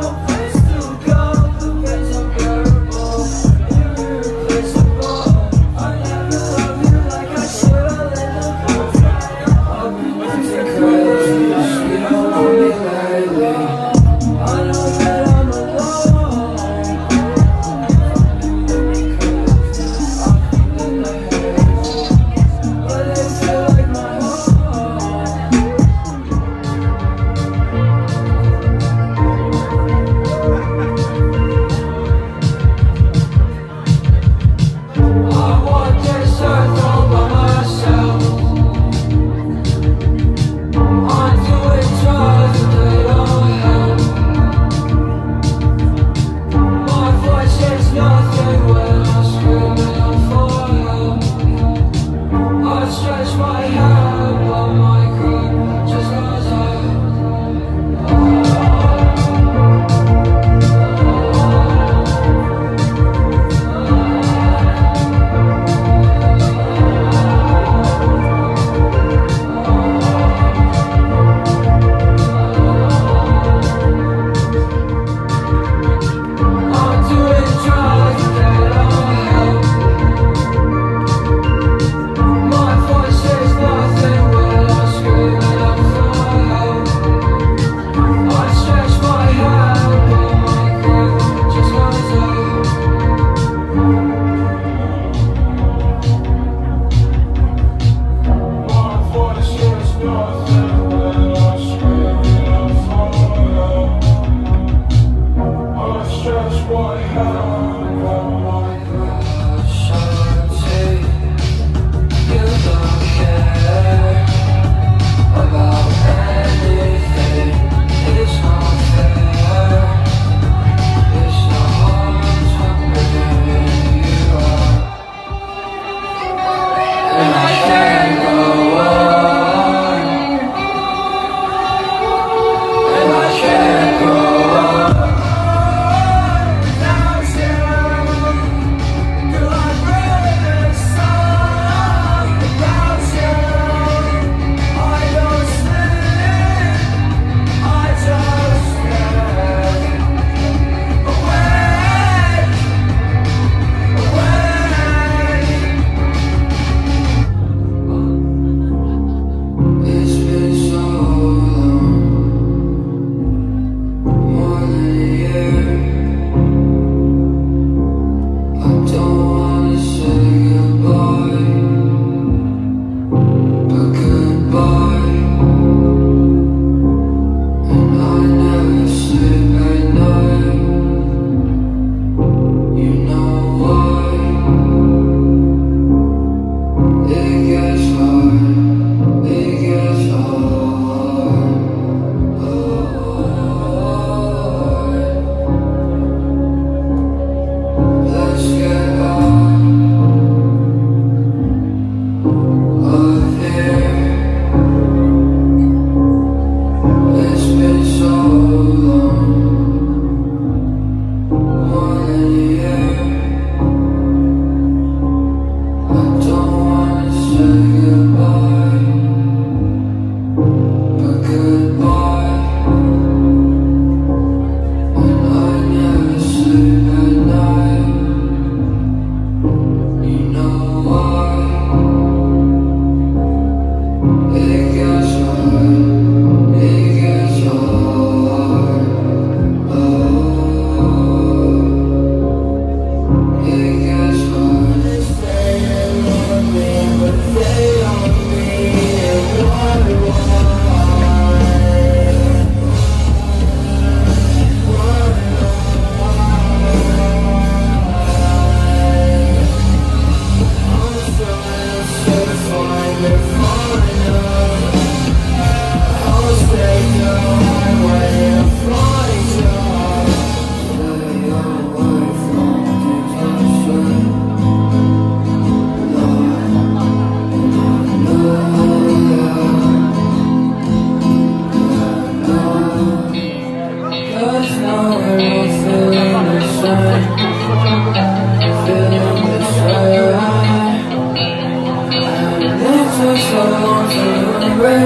No.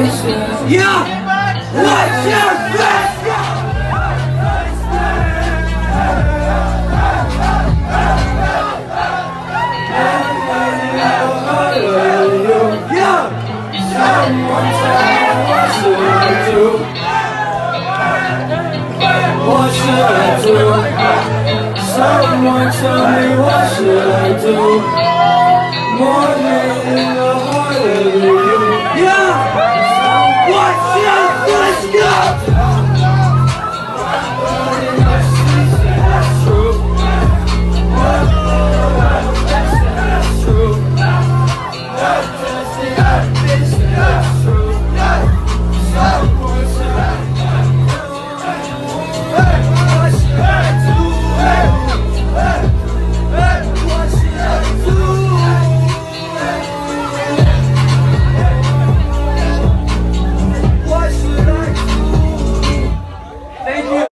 Yeah! What's your best? What should I do? Someone tell me what should I do? Morning in the heart of you. up.